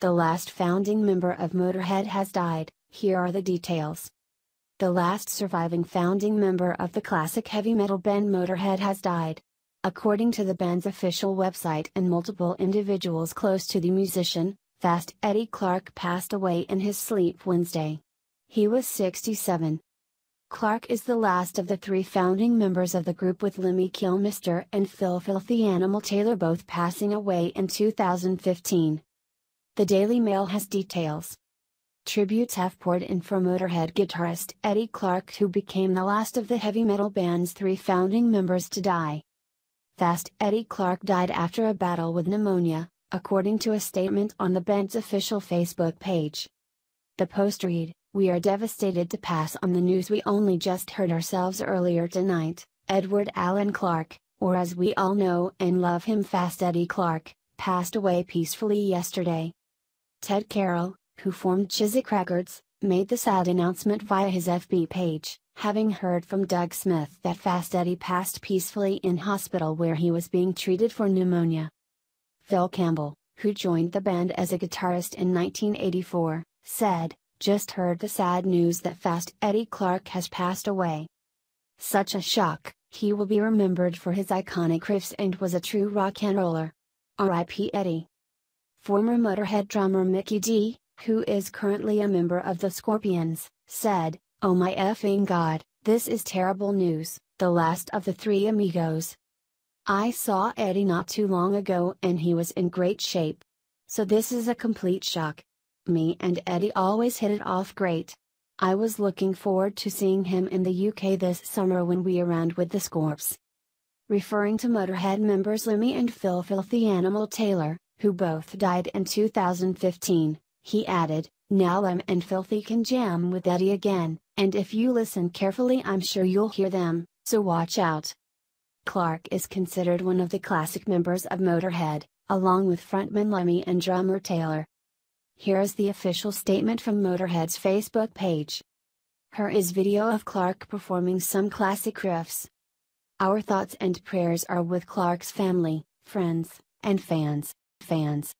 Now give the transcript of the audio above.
The last founding member of Motorhead has died, here are the details. The last surviving founding member of the classic heavy metal band Motorhead has died. According to the band's official website and multiple individuals close to the musician, Fast Eddie Clarke passed away in his sleep Wednesday. He was 67. Clarke is the last of the three founding members of the group with Lemmy Kilmister and Phil Philthy Animal Taylor both passing away in 2015. The Daily Mail has details. Tributes have poured in for Motorhead guitarist Eddie Clarke who became the last of the heavy metal band's three founding members to die. Fast Eddie Clarke died after a battle with pneumonia, according to a statement on the band's official Facebook page. The post read, We are devastated to pass on the news we only just heard ourselves earlier tonight. Edward Allan Clarke, or as we all know and love him Fast Eddie Clarke, passed away peacefully yesterday. Ted Carroll, who formed Chiswick Records, made the sad announcement via his FB page, having heard from Doug Smith that Fast Eddie passed peacefully in hospital where he was being treated for pneumonia. Phil Campbell, who joined the band as a guitarist in 1984, said, Just heard the sad news that Fast Eddie Clarke has passed away. Such a shock, he will be remembered for his iconic riffs and was a true rock and roller. R.I.P. Eddie. Former Motorhead drummer Mikkey Dee, who is currently a member of the Scorpions, said, Oh my effing god, this is terrible news, the last of the three amigos. I saw Eddie not too long ago and he was in great shape. So this is a complete shock. Me and Eddie always hit it off great. I was looking forward to seeing him in the UK this summer when we around with the Scorps. Referring to Motorhead members Lemmy and Phil Philthy Animal Taylor, who both died in 2015, he added, Now Lem and Philthy can jam with Eddie again, and if you listen carefully I'm sure you'll hear them, so watch out. Clarke is considered one of the classic members of Motorhead, along with frontman Lemmy and drummer Taylor. Here is the official statement from Motorhead's Facebook page. Here is video of Clarke performing some classic riffs. Our thoughts and prayers are with Clarke's family, friends, and fans. Fans.